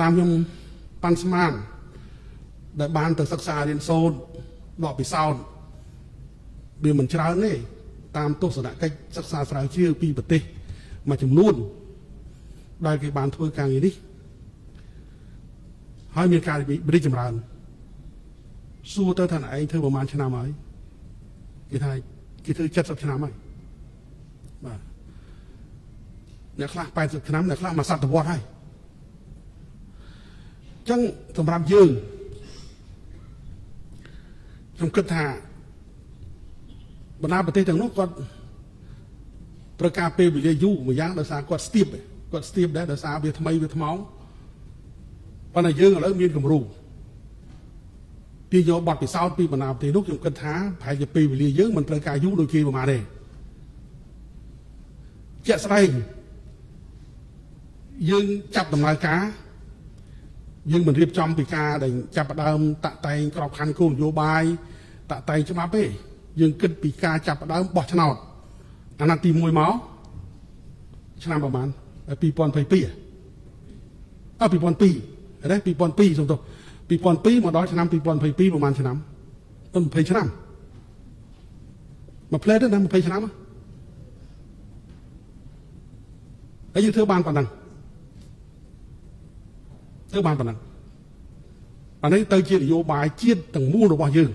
តាមខ្ញុំប៉ាន់ស្មានដែលបានទៅសិក្សារៀនសូត្រដកពិសោធន៍វាមិនច្រើនទេតាមទស្សនកិច្ចសិក្សាស្រាវជ្រាវពីប្រទេសមួយចំនួនដែលគេបានធ្វើការងារនេះហើយមានការរីកចម្រើនសួរទៅថាឯងធ្វើប្រហែលឆ្នាំហើយគេថាគេធ្វើ70ឆ្នាំហើយបាទអ្នកខ្លះ80ឆ្នាំអ្នកខ្លះមួយសតវត្សហើយអញ្ចឹងសម្រាប់យើងខ្ញុំគិតថាបណ្ដាប្រទេសទាំងនោះគាត់ត្រូវការពេលវេលាយូរមួយយ៉ាងដោយសារគាត់ស្ទាបគាត់ស្ទាបដែរដោយសារវាថ្មីវាថ្មោងប៉ុន្តែយើងឥឡូវមានគំរូពីយកបទពិសោធន៍ពីបណ្ដាប្រទេសនោះខ្ញុំគិតថាប្រហែលជាពេលវេលាយើងមិនត្រូវការយូរដូចគេប្រហែលទេជាក់ស្ដែងយើងចាប់ដំណើរការ យើងមិនរៀបចំពីការដែលចាប់ផ្ដើមតាក់តែងក្របខ័ណ្ឌគោលនយោបាយតាក់តែងច្បាប់ទេយើងគិតពីការចាប់ផ្ដើមបោះឆ្នោតអាណត្តិទី1មកឆ្នាំប្រហែល2022អឺ2002ណា2002សុំទោស2002មកដល់ឆ្នាំ2022ប្រហែលឆ្នាំ20ឆ្នាំមកផ្លែទៅណា20ឆ្នាំហើយយើងធ្វើបានប៉ុណ្ណឹង ធ្វើបានប៉ុណ្ណឹងអានេះទៅជានយោបាយជាតិទាំងមូលរបស់យើង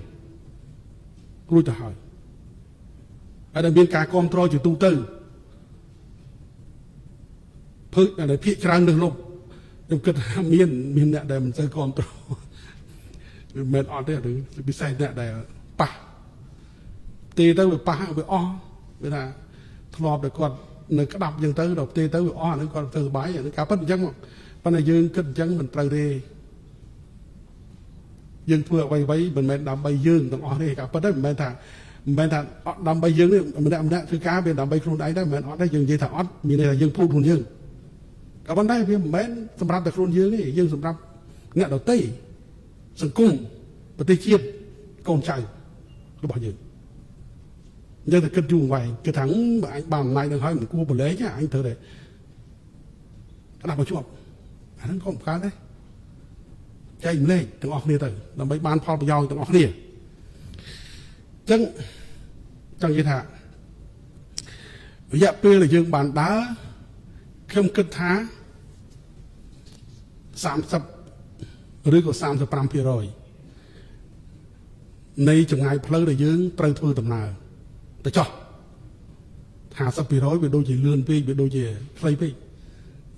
រួចទៅហើយហើយដែលមានការគ្រប់គ្រងជាទូទៅភើកដែលភាកច្រើនលើសលប់ខ្ញុំគិតថាមានមានអ្នកដែលមិនសូវគ្រប់គ្រងវាមិនអត់ទេឬពិសេសអ្នកដែលប៉ះទេទៅវាប៉ះវាអស់វាថាធ្លាប់តែគាត់នៅក្តាប់អញ្ចឹងទៅដល់ទេទៅវាអស់អានឹងគាត់ទៅសុបាយអានឹងការពិតអញ្ចឹងមក ប៉ុន្តែយើងគិតអញ្ចឹងមិនត្រូវទេយើងធ្វើអ្វីអ្វីមិនមែនដើម្បីយើងទាំងអស់ទេការពិតហ្នឹងមិនមែនថាមិនមែនថាអត់ដើម្បីយើងទេម្នាក់ម្នាក់ធ្វើការវាដើម្បីខ្លួនឯងដែរមិនមែនអត់ទេយើងនិយាយថាអត់មានន័យថាយើងพูดខ្លួនយើងក៏ប៉ុន្តែវាមិនមែនសម្រាប់តែខ្លួនយើងទេយើងសម្រាប់អ្នកដទៃសង្គមប្រទេសជាតិកូនចៅរបស់យើងយើងតែគិតយូរវែងគិតថាបើអញបានអំណាចនឹងហើយមិនគួរប្រឡែងអញត្រូវតែក្តាប់មកជាប់ អាហ្នឹងក៏មិនកើតដែរចែកម្លែកទាំងអស់គ្នាទៅដើម្បីបានផលប្រយោជន៍ទាំងអស់គ្នាអញ្ចឹងចង់និយាយថារយៈពេលដែលយើងបានដើរខ្ញុំគិតថា30ឬក៏35%នៃចម្ងាយផ្លូវដែលយើងត្រូវធ្វើដំណើរទៅចោះ50%វាដូចជាលឿនពេកវាដូចជាខ្លីពេក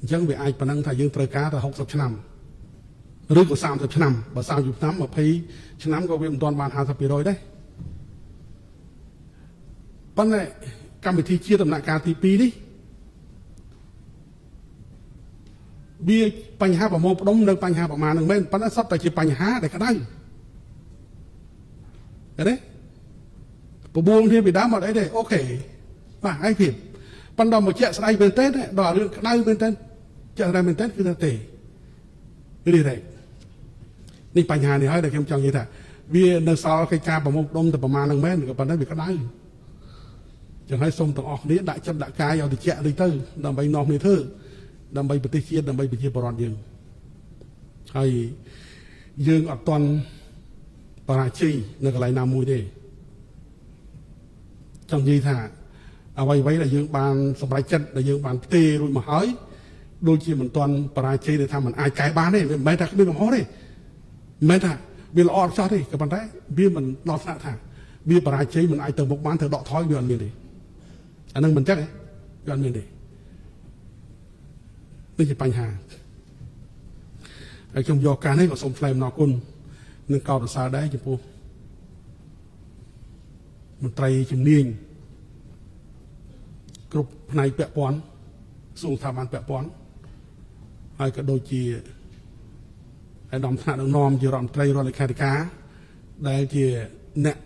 អញ្ចឹងវាអាចប៉ុណ្ណឹងថាយើងត្រូវការតែ60ឆ្នាំឬក៏30ឆ្នាំបើ30ឆ្នាំ20ឆ្នាំក៏វាមិនទាន់បាន50%ដែរប៉ុន្តែកម្មវិធីជាដំណាក់កាលទី2នេះវាបញ្ហាប្រមូលផ្ដុំនៅបញ្ហាប្រមាណនឹងមែនប៉ុន្តែសតតែជាបញ្ហាដែលក្តៅឃើញទេបបួលគ្នាពីដើមអត់អីទេអូខេបាទហើយភាពប៉ុន្តែមកជាក់ស្ដែងមែនទេដល់រឿងក្តៅមែនទេ ជាក់ស្ដែងមែនទេគឺថាទេរីរ៉េនេះបញ្ហានេះហើយដែលខ្ញុំចង់និយាយថាវានៅសល់កិច្ចការប្រមូលផ្ដុំទៅប្រមាណនឹងមែនក៏ប៉ុន្តែវាក្តៅចឹងហើយសូមទាំងអស់គ្នាដាក់ចិត្តដាក់កាយឲ្យត្រជាក់តិចទៅដើម្បីនាំគ្នាធ្វើដើម្បីប្រទេសជាតិដើម្បីប្រជាពលរដ្ឋយើងហើយយើងអត់តន់បរាជ័យនៅកន្លែងណាមួយទេចង់និយាយថាអ្វីអ្វីដែលយើងបានសម្រេចចិត្តដែលយើងបានផ្ទេររួចមកហើយ ដូចជាមិនទាន់បរាជ័យដែលថាมันអាចកែបានទេមិនមែនថាគ្មានកំហុសទេមិនមែនថាវាល្អអត់ចោះទេក៏ប៉ុន្តែវាមិនដល់ថ្នាក់ថាវាបរាជ័យមិនអាចទៅមុខបានធ្វើដកថយវាអត់មានទេអានឹងមិនចឹងទេវាអត់មានទេនេះជាបញ្ហាហើយខ្ញុំយកការនេះក៏សូមថ្លែងអំណរគុណនឹងកោតសរសើរដែរចំពោះមន្ត្រីជំនាញគ្រប់ផ្នែកពាក់ព័ន្ធសូមស្ថាប័នពាក់ព័ន្ធ ហើយក៏ដូចជាឯកឧត្តមថ្នាក់ដឹកនាំជារដ្ឋមន្ត្រីរដ្ឋលេខាធិការដែលជាអ្នក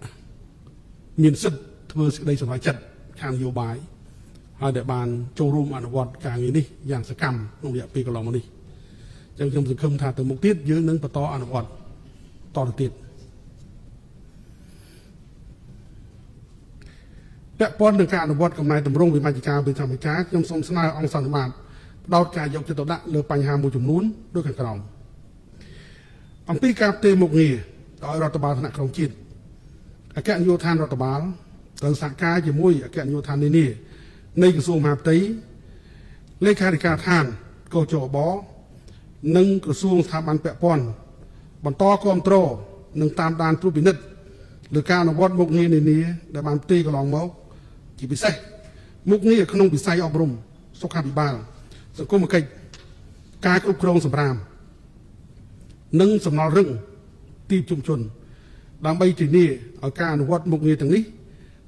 មានសិទ្ធិធ្វើសេចក្តីសម្រេចចិត្តខាងនយោបាយហើយដែលបានចូលរួមអនុវត្តការងារនេះយ៉ាងសកម្មក្នុងរយៈពេលកន្លងមកនេះអញ្ចឹងខ្ញុំសង្ឃឹមថាទៅមុខទៀតយើងនឹងបន្តអនុវត្តតទៅទៀតពាក់ព័ន្ធនឹងការអនុវត្តកំណែតម្រង់វិមជ្ឈការវិធម្មការខ្ញុំសូមស្នើអង្គសន្និបាត ផ្ដោតការយកចិត្តទុកដាក់លើបញ្ហាមួយចំនួនដូចខាងក្រោមអំពីការផ្ទេរមុខងារដោយរដ្ឋបាលថ្នាក់ក្រោមជាតិអគ្គនាយកដ្ឋានរដ្ឋបាលត្រូវសហការជាមួយអគ្គនាយកដ្ឋាននានានៃក្រសួងមហាផ្ទៃលេខាធិការដ្ឋានកោជបនិងក្រសួងស្ថាប័នពាក់ព័ន្ធបន្តគ្រប់គ្រងនិងតាមដានត្រួតពិនិត្យលើការអនុវត្តមុខងារនានាដែលបានផ្ទេរកន្លងមកជាពិសេសមុខងារក្នុងវិស័យអប់រំសុខាភិបាល សង្គមគិច្ចការគ្រប់គ្រងសម្រាម និងសំណល់រឹងទីជុំជន ដើម្បីធានាឲ្យការអនុវត្តមុខងារទាំងនេះ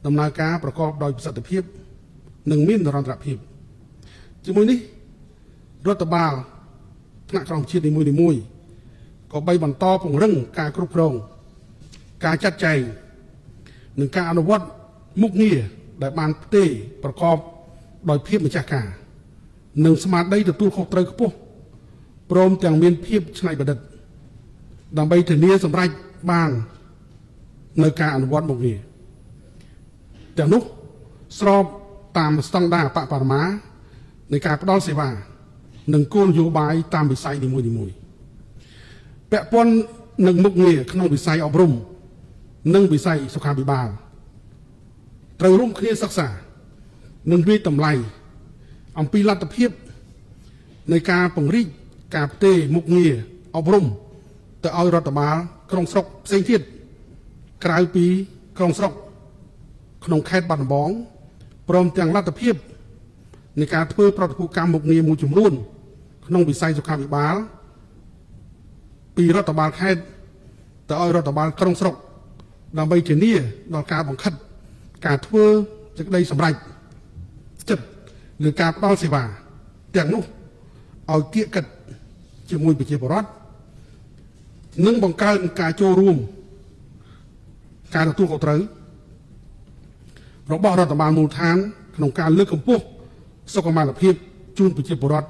ដំណើរការប្រកបដោយប្រសិទ្ធភាព និងមាននិរន្តរភាពជាមួយនេះរដ្ឋបាលថ្នាក់ក្រោមជាតិនីមួយៗក៏បីបន្តពង្រឹងការគ្រប់គ្រង ការចាត់ចែងនិងការអនុវត្តមុខងារដែលបានផ្ទេរប្រកបដោយភាពម្ចាស់ការ និងស្មារតីទទួលខុសត្រូវខ្ពស់ព្រមទាំងមានភាពច្នៃប្រឌិត ដើម្បីធានាសម្រេចបាននៅការអនុវត្តមុខងារទាំងនោះស្របតាមស្តង់ដារបបរមានៃការផ្ដល់សេវា និងគោលនយោបាយតាមវិស័យនីមួយៗពាក់ព័ន្ធនឹងមុខងារក្នុងវិស័យអប់រំនិងវិស័យសុខាភិបាលត្រូវរួមគ្នាសិក្សា និងវិតម្លៃ អំពីលទ្ធភាពនៃការពង្រីកការផ្ទេរមុខងារអប់រំទៅឲ្យរដ្ឋបាលក្រុងស្រុកផ្សេងទៀតក្រៅពីក្រុងស្រុក ក្នុងខេត្តបាត់ដំបងព្រមទាំងលទ្ធភាពនៃការធ្វើប្រតិភូកម្មមុខងារមួយចំនួន ក្នុងវិស័យសុខាភិបាល ពីរដ្ឋបាលខេត្តទៅឲ្យរដ្ឋបាលក្រុងស្រុកដើម្បីធានាដល់ការបង្ខិត ការធ្វើសេចក្តីសម្រេចចិត្ត លើការផ្ដល់សេវាទាំងនោះឲ្យគៀកកិតជាមួយប្រជាពលរដ្ឋនិងបង្កើនការចូលរួមការទទួលខុសត្រូវរបស់រដ្ឋបាលមូលដ្ឋាន ក្នុងការលើកកម្ពស់សុខុមាលភាពជូនប្រជាពលរដ្ឋ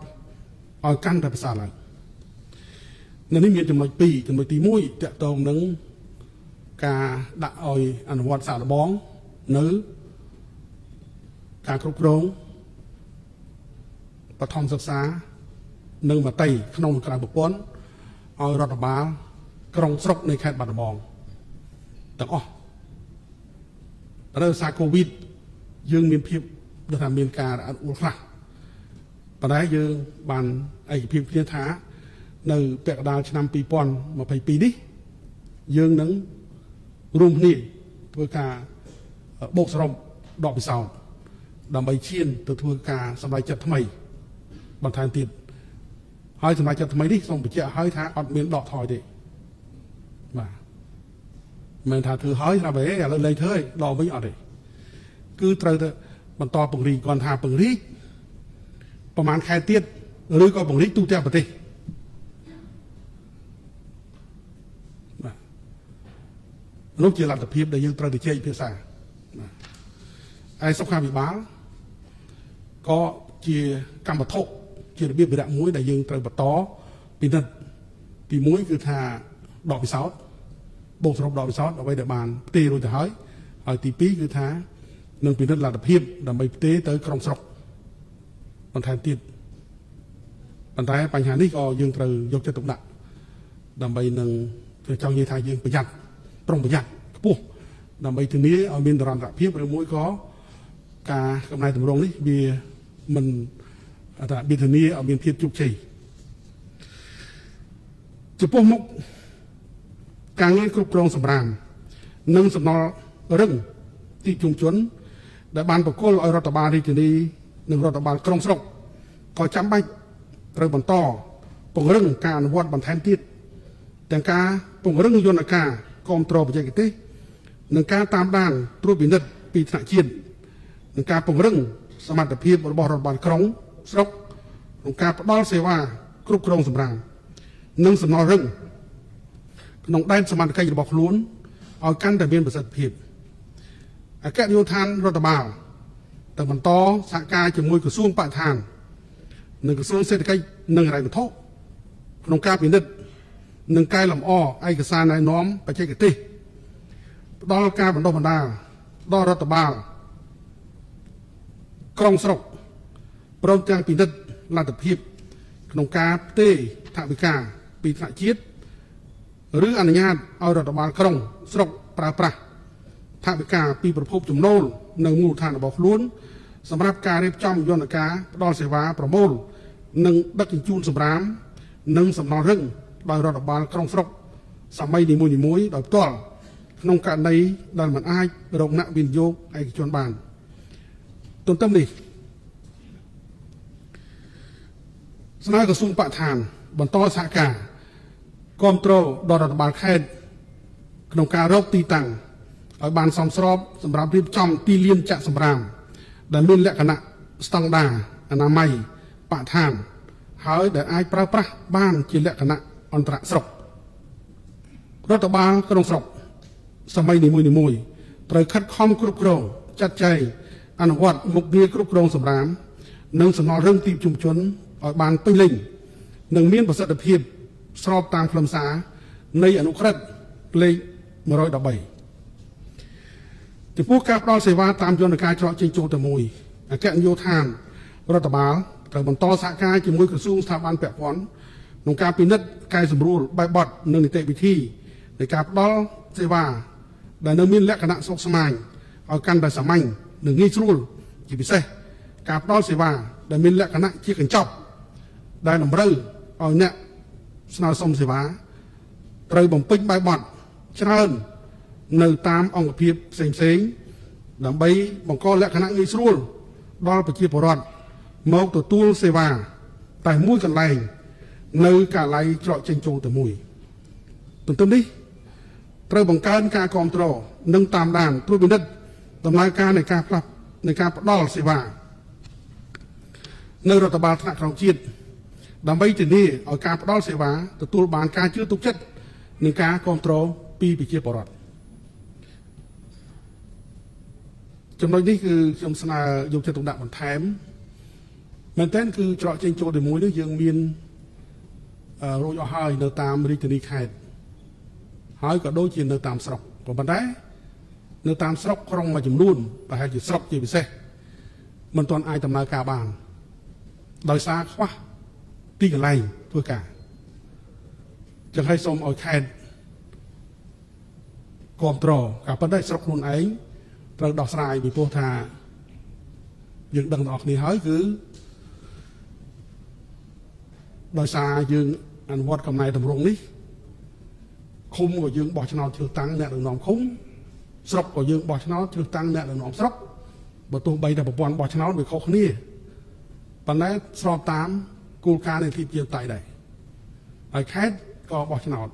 ឲ្យកាន់តែប្រសើរឡើងនៅនេះមានចំណុច2ចំណុចទី1តកតងនឹងការដាក់ឲ្យអនុវត្តសាកល្បងនៅការគ្រប់គ្រង បឋមសិក្សានិងមត្តេយក្នុងក្រៅប្រព័ន្ធឲ្យរដ្ឋបាល ក្រុងស្រុកនៃខេត្តបាត់ដំបងទាំងអស់ដោយសារកូវីដយើងមានភាពដូចថាមានការអត់អួលខ្លះប៉ុន្តែយើងបានឯកភាពគ្នាថានៅពាក់កណ្ដាលឆ្នាំ2022នេះយើងនឹងរួមគ្នាធ្វើការបូកសរុបដកពិសោធន៍ដើម្បីឈានទៅធ្វើការសម្រេចចិត្តថ្មី បន្ថែមទៀតហើយសម្រេចចិត្តថ្មីនេះសូមបញ្ជាក់ឲ្យថាអត់មានដកថយទេបាទមិនថាធ្វើហើយថាបែឥឡូវលេងធ្វើដកវិញអត់ទេគឺត្រូវតែបន្តពង្រីកគាត់ថាពង្រីកប្រហែលខែទៀតឬក៏ពង្រីកទូទាំងប្រទេសនោះជាលទ្ធភាពដែលយើងត្រូវទៅជែកភាសាហើយសុខាភិបាលក៏ជាកម្មវត្ថុ ជារបៀបវិរៈមួយដែលយើងត្រូវបន្តពិនិត្យទី1គឺថាដកពិសោធន៍បូកសរុបដកពិសោធន៍អ្វីដែលបានផ្ទេររួចទៅហើយហើយទី2គឺថានឹងពិនិត្យលទ្ធភាពដើម្បីផ្ទេរទៅក្រុងស្រុកបន្ថែមទៀតប៉ុន្តែបញ្ហានេះក៏យើងត្រូវយកចិត្តទុកដាក់ដើម្បីនឹងចង់និយាយថាយើងប្រយ័ត្នប្រុងប្រយ័ត្នខ្ពស់ដើម្បីធានាឲ្យមាននិរន្តរភាពឬមួយក៏ការកំណែតម្រង់នេះវាមិន ថាវាធានាឲ្យមានភាពជោគជ័យចំពោះមុខការងារគ្រប់គ្រងសម្រាម និងសំណល់រឹងទីជុំជន ដែលបានបកគលឲ្យរដ្ឋបាលរាជធានីនិងរដ្ឋបាលក្រុងស្រុកក៏ចាំបាច់ត្រូវបន្តពង្រឹងការអនុវត្តបន្ថែមទៀតទាំងការពង្រឹងយន្តការគ្រប់គ្រងបច្ចេកទេសនិងការតាមដានត្រួតពិនិត្យពីថ្នាក់ជាតិនិងការពង្រឹងសមត្ថភាពរបស់រដ្ឋបាលក្រុង ស្រុកក្នុងការផ្តល់សេវាគ្រប់គ្រងសម្រាមនិងសំណល់រឹងក្នុងដែនសមត្ថកិច្ចរបស់ខ្លួនឲ្យកាន់តែមានប្រសិទ្ធភាពអគ្គនាយកដ្ឋានរដ្ឋបាលទៅបន្តសហការជាមួយក្រសួងបរិស្ថាននិងក្រសួងសេដ្ឋកិច្ចនិងហិរញ្ញវត្ថុក្នុងការពិនិត្យនិងកែលម្អឯកសារណែនាំបច្ចេកទេសផ្ដល់ការបណ្ដុះបណ្ដាលដល់រដ្ឋបាលក្រុងស្រុក ព្រមទាំងពិនិត្យលទ្ធភាពក្នុងការផ្ទេរថវិកាពីថ្នាក់ជាតិឬអនុញ្ញាតឲ្យរដ្ឋបាលក្រុងស្រុកប្រើប្រាស់ថវិកាពីប្រភពចំណូលនៅមូលដ្ឋានរបស់ខ្លួន សម្រាប់ការរៀបចំយន្តការផ្ដល់សេវាប្រមូល និងដឹកជញ្ជូនសម្រាម និងសំណល់រឹងដោយរដ្ឋបាលក្រុងស្រុកសម័យនីមួយៗដោយផ្ទាល់ក្នុងករណីដែលមិនអាចរកអ្នកវិនិយោគឯកជនបាន ទន្ទឹមនេះ ស្នើក្រសួងបរិស្ថាន បន្តសហការគ្រប់គ្រងដល់រដ្ឋបាលខេត្តក្នុងការរកទីតាំងឲ្យបានសមស្របសម្រាប់រៀបចំទីលានចាក់សម្រាមដែលមានលក្ខណៈស្តង់ដារអនាម័យបរិស្ថាន ហើយដែលអាចប្រើប្រាស់បានជាលក្ខណៈអន្តរស្រុករដ្ឋបាលក្នុងស្រុកសម័យនីមួយៗត្រូវខិតខំគ្រប់គ្រងចាត់ចែងអនុវត្តមុខងារគ្រប់គ្រងសម្រាម និងសំណល់រឿងទីជុំជន ឲ្យបានពេញលេញនិងមានប្រសិទ្ធភាពស្របតាមខ្លឹមសារនៃអនុក្រឹត្យលេខ113ចំពោះការផ្ដល់សេវាតាមយន្តការច្រកចេញចូលតែមួយអគ្គនាយកដ្ឋានរដ្ឋបាលត្រូវបន្តសហការជាមួយក្រសួងស្ថាប័នពាក់ព័ន្ធក្នុងការពិនិត្យកែសម្រួលបែបបទនិងនីតិវិធីនៃការផ្ដល់សេវាដែលនៅមានលក្ខណៈស្មុគស្មាញឲ្យកាន់តែសាមញ្ញនិងងាយស្រួលជាពិសេសការផ្ដល់សេវាដែលមានលក្ខណៈជាកញ្ចប់ ដែលតម្រូវឲ្យអ្នកស្នើសុំសេវាត្រូវបំពេញបែបបទច្រើននៅតាមអង្គភាពផ្សេងផ្សេងដើម្បីបង្កលក្ខណៈងាយស្រួលដល់ប្រជាពលរដ្ឋមកទទួលសេវា តែមួយកន្លែង នៅកាឡៃច្រកចេញចូលតែមួយទន្ទឹមនេះត្រូវបង្កើនការគ្រប់គ្រងនិងតាមដានត្រួតពិនិត្យដំណើរការនៃការផ្លាស់នៃការផ្ដល់សេវា នៅរដ្ឋបាលថ្នាក់ក្រោមជាតិ ដើម្បីធានាឲ្យការផ្ដល់សេវាទទួលបានការជឿទុកចិត្តនិងការគ្រប់គ្រងពីប្រជាពលរដ្ឋចំណុចនេះគឺខ្ញុំស្នើយកចិត្តទុកដាក់បន្ថែមមែនតើគឺច្រកចេញចូលទីមួយនេះយើងមានរួចអស់ហើយនៅតាមរាជធានីខេត្តហើយក៏ដូចជានៅតាមស្រុកក៏ប៉ុន្តែនៅតាមស្រុកក្រុងមួយចំនួនប្រហែលជាស្រុកជាពិសេសមិនទាន់អាចដំណើរការបានដោយសារខ្វះ ទីកន្លែងធ្វើការចឹងហើយសូមឲ្យខេត្តគ្រប់ត្រក៏ប៉ុន្តែស្រុកខ្លួនឯងត្រូវដោះស្រាយពីព្រោះថាយើងដឹងទាំងអស់គ្នាហើយគឺដោយសារយើងអនុវត្តកំណែតម្រង់នេះឃុំក៏យើងបោះឆ្នោតជ្រើសតាំងអ្នកដឹកនាំឃុំស្រុកក៏យើងបោះឆ្នោតជ្រើសតាំងអ្នកដឹកនាំស្រុកបើទោះបីតែប្រព័ន្ធបោះឆ្នោតវាខុសគ្នាប៉ុន្តែស្របតាម គោលការណ៍នៃទីជាតៃដែរហើយខេត្តក៏បោះឆ្នោត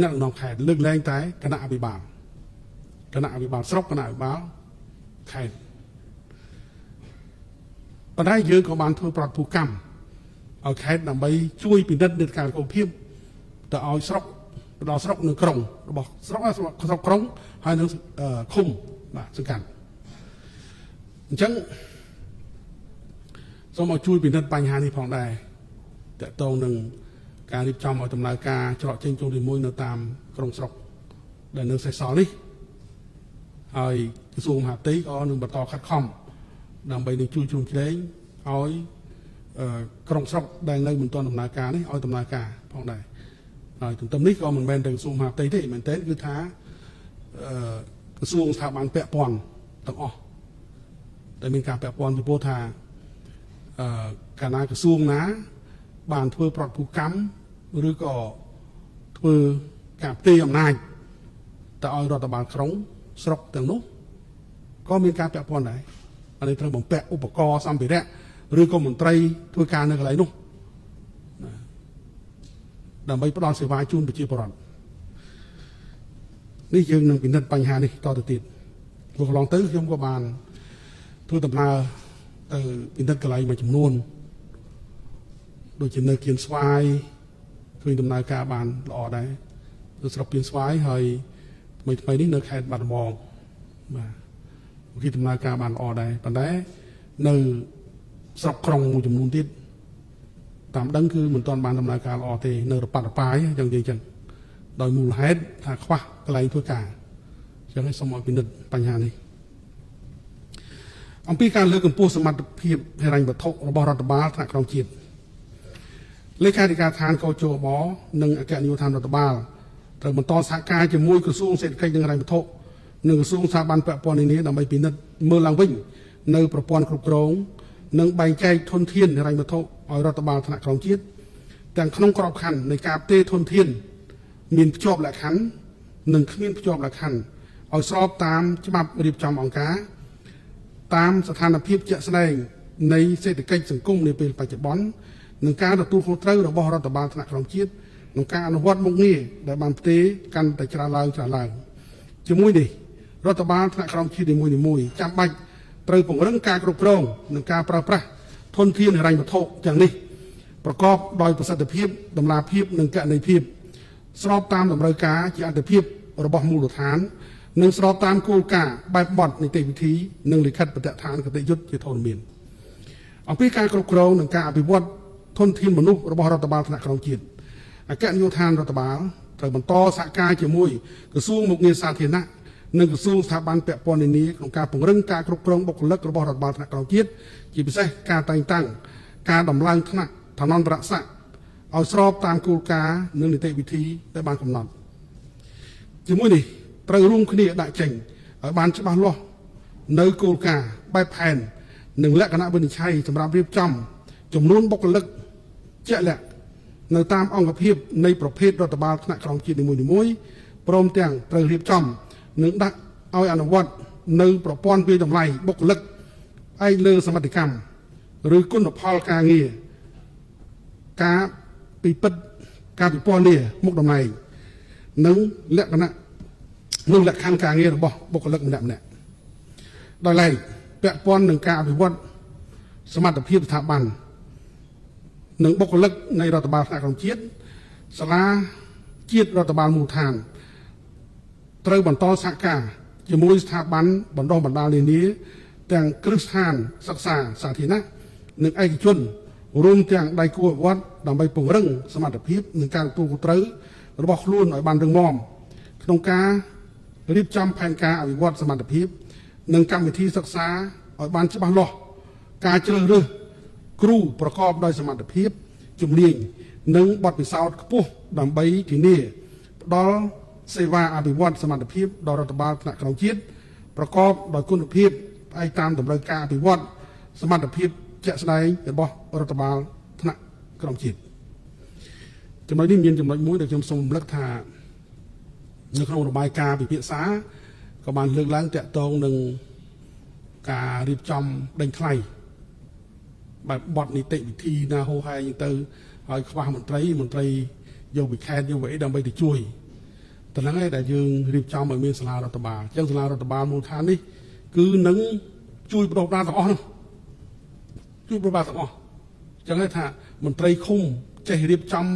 អ្នកដឹកនាំខេត្តលើកលែងតែគណៈអភិបាលគណៈអភិបាលស្រុកគណៈអភិបាលខេត្តប៉ុន្តែយើងក៏បានធ្វើប្រតិភូកម្មឲ្យខេត្តដើម្បីជួយពិនិត្យនេតការគុណភាពទៅឲ្យស្រុកទៅដល់ស្រុកនៅក្រុងរបស់ស្រុកស្រុកក្រុងហើយនឹងឃុំបាទសង្កាត់អញ្ចឹង សូមឲ្យជួយពិនិត្យបញ្ហានេះផងដែរតកតងនឹងការរៀបចំឲ្យដំណើរការច្រកចេញចូលទីមួយនៅតាមក្រុងស្រុកដែលនៅសេសសល់នេះហើយក្រសួងមហាផ្ទៃក៏នឹងបន្តខិតខំដើម្បីនឹងជួយជ្រោមជ្រែងឲ្យក្រុងស្រុកដែលនៅមិនទាន់ដំណើរការនេះឲ្យដំណើរការផងដែរហើយទន្ទឹមនេះក៏មិនមែនតែក្រសួងមហាផ្ទៃទេមែនតើគឺថាក្រសួងស្ថាប័នពាក់ព័ន្ធទាំងអស់ដែលមានការពាក់ព័ន្ធពីព្រោះថាអឺ កាលណាក្រសួងណា បានធ្វើប្រតិភូកម្មឬក៏ធ្វើការផ្ទេរអំណាចទៅឲ្យរដ្ឋបាលក្រុងស្រុកទាំងនោះក៏មានការពាក់ព័ន្ធដែរអានេះត្រូវបំពាក់ឧបករណ៍សម្ភារៈឬក៏មន្ត្រីធ្វើការនៅកន្លែងនោះដើម្បីផ្ដល់សេវាជូនប្រជាពលរដ្ឋនេះយើងនឹងពិនិត្យបញ្ហានេះតទៅទៀតព្រោះកន្លងទៅខ្ញុំក៏បានធ្វើដំណើរ ទៅពិនិត្យកន្លែងមួយចំនួនដូចជានៅគៀនស្វាយឃើញដំណើរការបានល្អដែរនៅស្រុកគៀនស្វាយហើយថ្មីថ្មីនេះនៅខេត្តបាត់ដំបងបាទគេដំណើរការបានល្អដែរប៉ុន្តែនៅស្រុកក្រុងមួយចំនួនទៀតតាមដឹងគឺមិនទាន់បានដំណើរការល្អទេនៅរប៉ាត់រប៉ាយអញ្ចឹងនិយាយអញ្ចឹងដោយមូលហេតុថាខ្វះកន្លែងធ្វើការអញ្ចឹងសូមឲ្យពិនិត្យបញ្ហានេះ អំពីការលើកកម្ពស់សមត្ថភាពហិរញ្ញវត្ថុរបស់រដ្ឋបាលថ្នាក់ក្រោមជាតិលេខាធិការឋានកោជបនិងអគ្គនាយកដ្ឋានរដ្ឋបាលត្រូវបន្តសហការជាមួយក្រសួងសេដ្ឋកិច្ចនិងហិរញ្ញវត្ថុនិងក្រសួងស្ថាប័នពាក់ព័ន្ធនានាដើម្បីពិនិត្យមើលឡើងវិញនៅប្រព័ន្ធគ្រប់គ្រងនិងបែងចែកធនធានហិរញ្ញវត្ថុឲ្យរដ្ឋបាលថ្នាក់ក្រោមជាតិទាំងក្នុងក្របខ័ណ្ឌនៃការផ្ទេរធនធាន មានភ្ជាប់លក្ខខណ្ឌនិងគ្មានភ្ជាប់លក្ខខណ្ឌឲ្យស្របតាមច្បាប់រៀបចំអង្គការ តាមស្ថានភាពជាក់ស្ដែងនៃសេដ្ឋកិច្ចសង្គមនាពេលបច្ចុប្បន្ននិងការទទួលខុសត្រូវរបស់រដ្ឋបាលថ្នាក់ក្រោមជាតិក្នុងការអនុវត្តមុខងារដែលបានផ្ទេរកាន់តែច្រើនឡើងច្រើនឡើងជាមួយនេះរដ្ឋបាលថ្នាក់ក្រោមជាតិនីមួយៗចាំបាច់ត្រូវពង្រឹងការគ្រប់គ្រងនិងការប្រើប្រាស់ធនធានហិរញ្ញវត្ថុទាំងនេះប្រកបដោយប្រសិទ្ធភាពតម្លាភាពនិងកណន័យភាពស្របតាមតម្រូវការជាអន្តរភាពរបស់មូលដ្ឋាន និងស្របតាមគោលការណ៍បែបបទនីតិវិធីនិងលិខិតបទដ្ឋានគតិយុត្តជាធនមានអំពីការគ្រប់គ្រងនិងការអភិវឌ្ឍធនធានមនុស្សរបស់រដ្ឋបាលថ្នាក់ក្រោមជាតិអគ្គនាយកដ្ឋានរដ្ឋបាលត្រូវបន្តសហការជាមួយក្រសួងមុខងារសាធារណៈនិងក្រសួងស្ថាប័នពាក់ព័ន្ធនានាក្នុងការពង្រឹងការគ្រប់គ្រងបុគ្គលិករបស់រដ្ឋបាលថ្នាក់ក្រោមជាតិជាពិសេសការតែងតាំងការដំឡើងថ្នាក់ឋានន្តរស័ក្តិឲ្យស្របតាមគោលការណ៍និងនីតិវិធីដែលបានកំណត់ជាមួយនេះ ត្រូវរួមគ្នាដាក់ចេញឲ្យបានច្បាស់លាស់នៅគោលការណ៍បែបផែននិងលក្ខណៈវិនិច្ឆ័យសម្រាប់រៀបចំចំនួនបុគ្គលិកជាក់លាក់នៅតាមអង្គភាពនៃប្រភេទរដ្ឋបាលថ្នាក់ក្រោមជាតិនីមួយៗព្រមទាំងត្រូវរៀបចំនិងដាក់ឲ្យអនុវត្តនៅប្រព័ន្ធវិតម្លៃបុគ្គលិកឯកលើសមត្ថកម្មឬគុណផលការងារការពិពិតការពិពណ៌នាមុខតំណែងនិងលក្ខណៈ និងលក្ខខណ្ឌការងាររបស់បុគ្គលិកម្នាក់ម្នាក់ដោយឡែកពាក់ព័ន្ធនឹងការអភិវឌ្ឍសមត្ថភាពស្ថាប័ននិងបុគ្គលិកនៃរដ្ឋបាលថ្នាក់ក្រោមជាតិសាលាជាតិរដ្ឋបាលមូលដ្ឋានត្រូវបន្តសហការជាមួយស្ថាប័នបណ្ដុះបណ្ដាលនានាទាំងគ្រឹះស្ថានសិក្សាសាធារណៈនិងឯកជនរួមទាំងដៃគូអភិវឌ្ឍដើម្បីពង្រឹងសមត្ថភាពនិងការទទួលខុសត្រូវរបស់ខ្លួនឲ្យបានរឹងមាំក្នុងការ រៀបចំផែនការអភិវឌ្ឍសមត្ថភាព និងកម្មវិធីសិក្សាឲ្យបានច្បាស់លាស់ការជ្រើសរើសគ្រូប្រកបដោយសមត្ថភាពជំនាញនិងបទពិសោធន៍ខ្ពស់ដើម្បីធានាផ្ដល់សេវាអភិវឌ្ឍសមត្ថភាពដល់រដ្ឋបាលថ្នាក់ក្រោមជាតិប្រកបដោយគុណភាពផ្អែកតាមតម្រូវការអភិវឌ្ឍសមត្ថភាពជាក់ស្ដែងរបស់រដ្ឋបាលថ្នាក់ក្រោមជាតិចំណុចនេះមានចំណុចមួយដែលខ្ញុំសូមរំលឹកថា នៅក្នុងរបាយការណ៍ពិភាក្សាក៏បានលើកឡើងតាក់ទងនឹងការរៀបចំដេញថ្លៃបែបបត់នីតិវិធីណាហោហែងទៅឲ្យខ្វះមន្ត្រីមន្ត្រីយកវិខេតយកវិអីដើម្បីទៅជួយតែហ្នឹងឯងដែលយើងរៀបចំឲ្យមានសាលារដ្ឋបាលអញ្ចឹងសាលារដ្ឋបាលមូលដ្ឋាននេះគឺនឹងជួយបដិបត្តិទាំងអស់នោះជួយបដិបត្តិទាំងអស់អញ្ចឹងឯងថាមន្ត្រីឃុំចេះរៀបចំ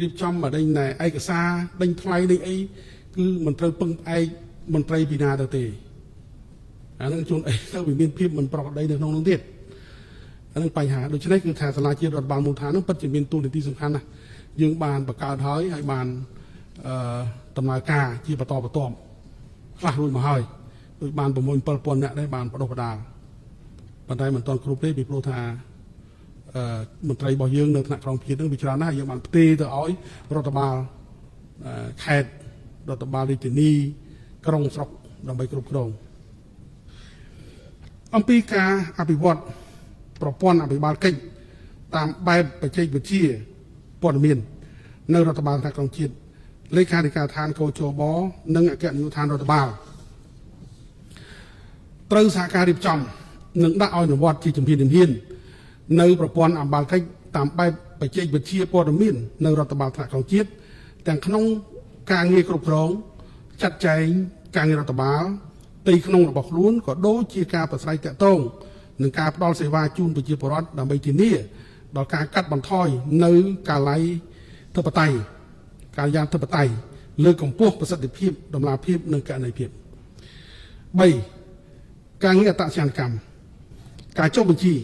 រៀបចំមកដេញណែឯកសារដេញថ្លៃដេញអី គឺមិនត្រូវពឹងផ្អែកមន្ត្រីពីណាទៅទេអានឹងជួនអីទៅវាមានភាពមិនប្រក្រតីនៅក្នុងនោះទៀតអានឹងបញ្ហាដូច្នេះគឺថាសាលាជាតិរដ្ឋបាលមូលដ្ឋាននឹងពិតជាមានទូនាទីសំខាន់ណាស់យើងបានបង្កើតហើយហើយបានអឺដំណើរការជាបន្តបន្ទាប់ខ្លះរួចមកហើយដូចបាន6 7000នាក់ដែរបានបដិបដាលប៉ុន្តែមិនទាន់គ្រប់ទេពីព្រោះថាអឺមន្ត្រីរបស់យើងនៅថ្នាក់ក្រមជាតិនឹងវាច្រើនណាស់យើងបានផ្ទេរទៅឲ្យរដ្ឋបាលខេត្ត រដ្ឋបាលរាជធានីក្រុងស្រុកដើម្បីគ្រប់គ្រងអំពីការអភិវឌ្ឍប្រព័ន្ធអភិបាលកិច្ចតាមបែបបច្ចេកវិទ្យាព័ត៌មាននៅរដ្ឋបាលថ្នាក់ក្រោមជាតិលេខាធិការឋានកោជបនិងអគ្គនាយកដ្ឋានរដ្ឋបាលត្រូវសហការរៀបចំនិងដាក់ឲ្យអនុវត្តជាជំហានជំហាននៅប្រព័ន្ធអភិបាលកិច្ចតាមបែបបច្ចេកវិទ្យាព័ត៌មាននៅរដ្ឋបាលថ្នាក់ក្រោមជាតិទាំងក្នុង ការងារគ្រប់គ្រងចាត់ចែងការងាររដ្ឋបាលទីក្នុងរបស់ខ្លួនក៏ដូចជាការប្រស្រ័យតាក់ទងនឹងការផ្ដល់សេវាជូនប្រជាពលរដ្ឋដើម្បីធានាដល់ការកាត់បន្ថយនៅកាល័យធិបតេយ្យការយ៉ាងធិបតេយ្យលើកកម្ពស់ប្រសិទ្ធភាពតម្លាភាពនិងកណន័យភាព3ការងារអត្តសញ្ញាណកម្មការចុះបញ្ជី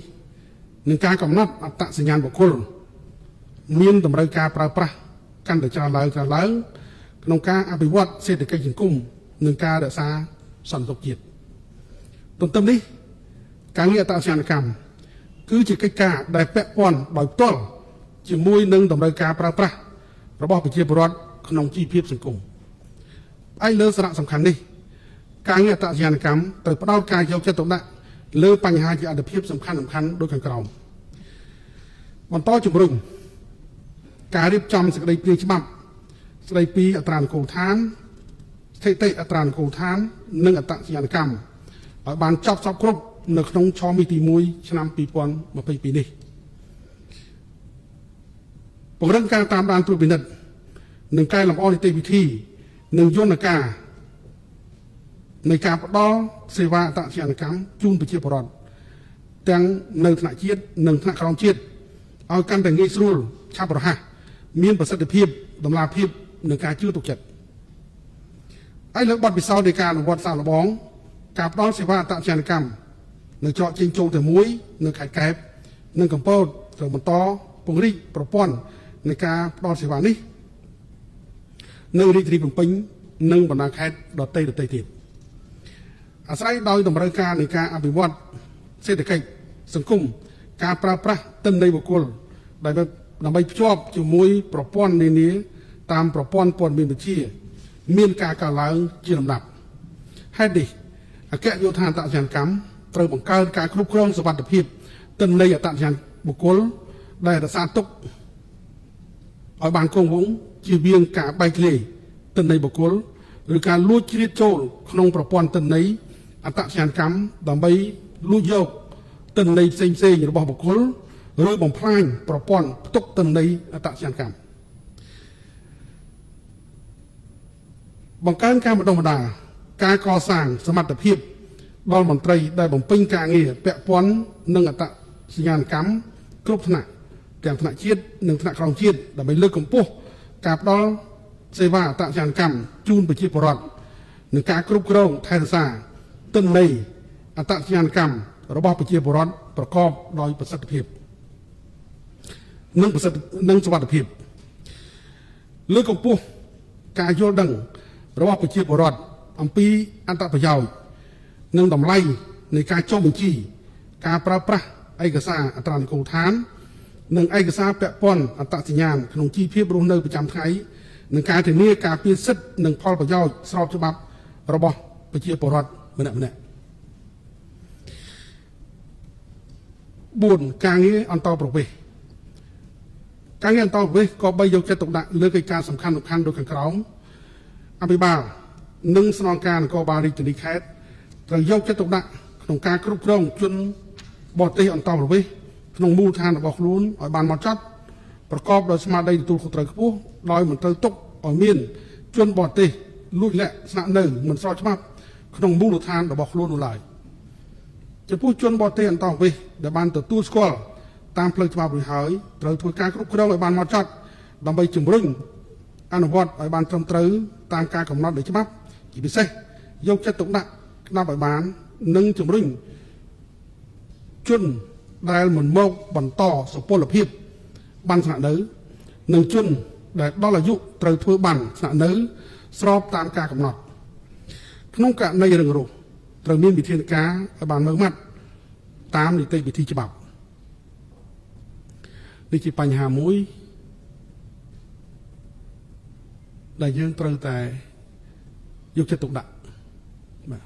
និងការកំណត់អត្តសញ្ញាណបុគ្គលមានតម្រូវការប្រើប្រាស់កាន់តែច្រើនឡើងច្រើនឡើង ក្នុងការអភិវឌ្ឍសេដ្ឋកិច្ចសង្គមនិងការរក្សាសន្តិសុខជាតិទន្ទឹមនេះការងារអត្តសញ្ញាណកម្មគឺជាកិច្ចការដែលពាក់ព័ន្ធដោយផ្ទាល់ជាមួយនឹងតម្រូវការប្រើប្រាស់របស់ប្រជាពលរដ្ឋក្នុងជីវភាពសង្គមផ្អែកលើសារៈសំខាន់នេះការងារអត្តសញ្ញាណកម្មត្រូវផ្ដោតការយកចិត្តទុកដាក់លើបញ្ហាជាអត្ថភាពសំខាន់សំខាន់ដូចខាងក្រោមបន្តជំរុញការរៀបចំសេចក្តីព្រាងច្បាប់ ស្តីពីអត្រានុកូលដ្ឋានស្ថិតិអត្រានុកូលដ្ឋាន និងអត្តសញ្ញាណកម្មឲ្យបានចប់សពគ្រប់នៅក្នុងឆមាសទី1ឆ្នាំ2022នេះពង្រឹងការតាមដានត្រួតពិនិត្យនិងកែលម្អនីតិវិធី និងយន្តការនៃការផ្ដល់សេវាអត្តសញ្ញាណកម្មជូនប្រជាពលរដ្ឋទាំងនៅថ្នាក់ជាតិនិងថ្នាក់ក្រោមជាតិឲ្យកាន់តែងាយស្រួលឆាប់រហ័សមានប្រសិទ្ធភាពតម្លាភាព និងការជឿទុកចិត្តហើយលើបទពិសោធន៍នៃការអនុវត្តសាកល្បង ការផ្ដល់សេវាអត្តសញ្ញាណកម្មនៅច្រកចេញចូលតែមួយនៅខេត្តកែបនិងកំពតត្រូវបន្តពង្រីកប្រព័ន្ធនៃការផ្ដល់សេវានេះនៅរាជធានីភ្នំពេញនិងបណ្ដាខេត្តដទៃដទៃទៀតអាស្រ័យដោយតម្រូវការនៃការអភិវឌ្ឍសេដ្ឋកិច្ចសង្គមការប្រើប្រាស់ទិន្នន័យបុគ្គលដែលដើម្បីភ្ជាប់ជាមួយប្រព័ន្ធនានា តាមប្រព័ន្ធព័ត៌មានវិទ្យាមានការកើនឡើងជាលំដាប់ហេតុនេះអគ្គយោធាអត្តសញ្ញាណកម្មត្រូវបង្កើនការគ្រប់គ្រងសុវត្ថិភាពទិន្នន័យអត្តសញ្ញាណបុគ្គលដែលរក្សាទុកឲ្យបានគង់វង្សជៀសវាងការបែកលាយទិន្នន័យបុគ្គលឬការលួចជ្រៀតចូលក្នុងប្រព័ន្ធទិន្នន័យអត្តសញ្ញាណកម្មដើម្បីលួចយកទិន្នន័យផ្សេងផ្សេងរបស់បុគ្គលឬបំផ្លាញប្រព័ន្ធផ្ទុកទិន្នន័យអត្តសញ្ញាណកម្ម បង្កើនការបណ្ដុះបណ្ដាលការកសាងសមត្ថភាពដល់មន្ត្រីដែលបំពេញការងារពាក់ព័ន្ធនឹងអត្តសញ្ញាណកម្មគ្រប់ថ្នាក់ទាំងថ្នាក់ជាតិនិងថ្នាក់ក្រោមជាតិដើម្បីលើកកម្ពស់ការផ្ដល់សេវាអត្តសញ្ញាណកម្មជូនប្រជាពលរដ្ឋនិងការគ្រប់គ្រងថែរក្សាទិន្នន័យអត្តសញ្ញាណកម្មរបស់ប្រជាពលរដ្ឋប្រកបដោយប្រសិទ្ធភាពនិងប្រសិទ្ធនិងសុវត្ថិភាពលើកកម្ពស់ការយល់ដឹង របស់ប្រជាពលរដ្ឋអំពីអន្តរប្រយោជន៍និងតម្លៃនៃការចុះបញ្ជី ការប្រើប្រាស់ឯកសារអត្រានុកូលដ្ឋាន និងឯកសារពាក់ព័ន្ធអត្តសញ្ញាណក្នុងជីវភាពរស់នៅប្រចាំថ្ងៃនិងការធានាការពារសិទ្ធិនិងផលប្រយោជន៍ស្របច្បាប់របស់ប្រជាពលរដ្ឋម្នាក់ម្នាក់4ការងារអន្តរប្រវេសន៍ការងារអន្តរប្រវេសន៍ក៏បីយកចិត្តទុកដាក់លើកិច្ចការសំខាន់សំខាន់ដូចខាងក្រោម អភិបាលនិងស្នងការនគរបាលរាជធានីខេត្តត្រូវយកចិត្តទុកដាក់ក្នុងការគ្រប់គ្រងជនបរទេសអន្តរប្រវេសន៍ក្នុងមូលដ្ឋានរបស់ខ្លួនឲ្យបានហ្មត់ចត់ប្រកបដោយស្មារតីទទួលខុសត្រូវខ្ពស់ដោយមិនត្រូវទុកឲ្យមានជនបរទេសលួចលាក់ស្នាក់នៅមិនស្របច្បាប់ក្នុងមូលដ្ឋានរបស់ខ្លួននោះឡើយចំពោះជនបរទេសអន្តរប្រវេសន៍ដែលបានទទួលស្គាល់តាមផ្លូវច្បាប់រួចហើយត្រូវធ្វើការគ្រប់គ្រងឲ្យបានហ្មត់ចត់ដើម្បីជំរុញអនុវត្តឲ្យបានត្រឹមត្រូវ តាមការកំណត់នៃច្បាប់ជាពិសេសយកចិត្តទុកដាក់ស្ដាប់ឲ្យបាននិងជំរុញជនដែលមិនមកបន្តសុពលភាពបានស្នាក់នៅនិងជនដែលដល់អាយុត្រូវធ្វើបានស្នាក់នៅ ស្របតាមការកំណត់ ក្នុងករណីរឹងរូសត្រូវមានវិធានការឲ្យបានមើងម៉ាត់តាមនីតិវិធីច្បាប់នេះជាបញ្ហាមួយ ដែលយើងត្រូវតែយកចិត្តទុកដាក់បាទ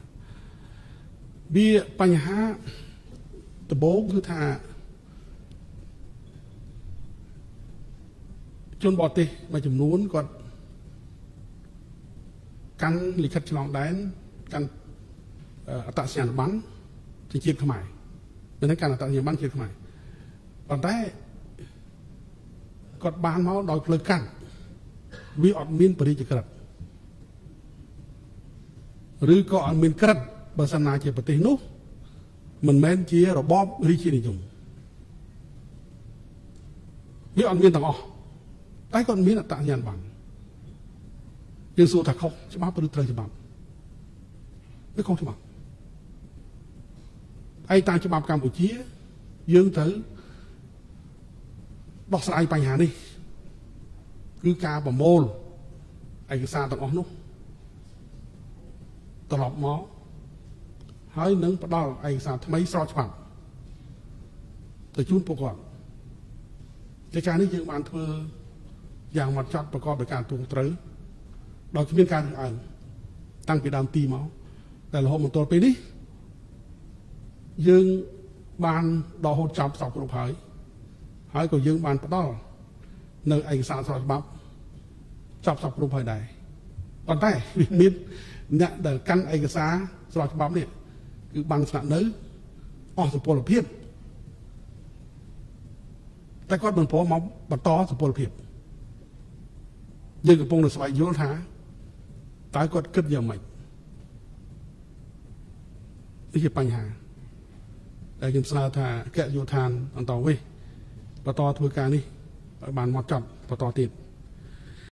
វាបញ្ហាដំបូងគឺថាជនបរទេសមួយចំនួនគាត់កាន់លិខិតឆ្លងដែនកាន់អត្តសញ្ញាណប័ណ្ណជាជាតិខ្មែរមិនហ្នឹងកាន់អត្តសញ្ញាណប័ណ្ណជាតិខ្មែរប៉ុន្តែគាត់បានមកដោយផ្លូវកាត់ វាអត់មានបរិយាក្រិតឬក៏អត់មានក្រិតបើសិនណាជាប្រទេសនោះ មិនមែនជារបបរាជានិយមវាអត់មានទាំងអស់តែគាត់មានអត្តសញ្ញាណប័ណ្ណយើងសួរថាខុសច្បាប់ឬត្រូវច្បាប់វាខុសច្បាប់ឯតាមច្បាប់កម្ពុជា យើងត្រូវដោះស្រាយបញ្ហានេះ គឺការប្រមូលឯកសារទាំងអស់នោះត្រឡប់មកហើយនឹងផ្ដល់ឯកសារថ្មីស្របច្បាប់ទៅជូនពួកគាត់កិច្ចការនេះយើងបានធ្វើយ៉ាងម៉ត់ចត់ប្រកបដោយការទូត្រូវដោយគ្មានការរើសអើងតាំងពីដើមទីមកតែរហូតមកទល់ពេលនេះយើងបានដល់ហូតចាប់សពគ្រប់ហើយហើយក៏យើងបានផ្ដល់នៅឯកសារស្របច្បាប់ ចាប់សពគ្រប់ហើយដែរប៉ុន្តែវាមានអ្នកដែលកាន់ឯកសារស្របច្បាប់នេះគឺបានស្នាក់នៅអស់សុពលភាពតែគាត់មិនព្រមមកបន្តសុពលភាពយើងកំពុងតែស្វែងយល់ថាតើគាត់គិតយ៉ាងម៉េចនេះជាបញ្ហាដែលខ្ញុំស្នើថាអគ្គយោធានអន្តរវេសបន្តធ្វើការនេះឲ្យបានមកចត់បន្តទៀត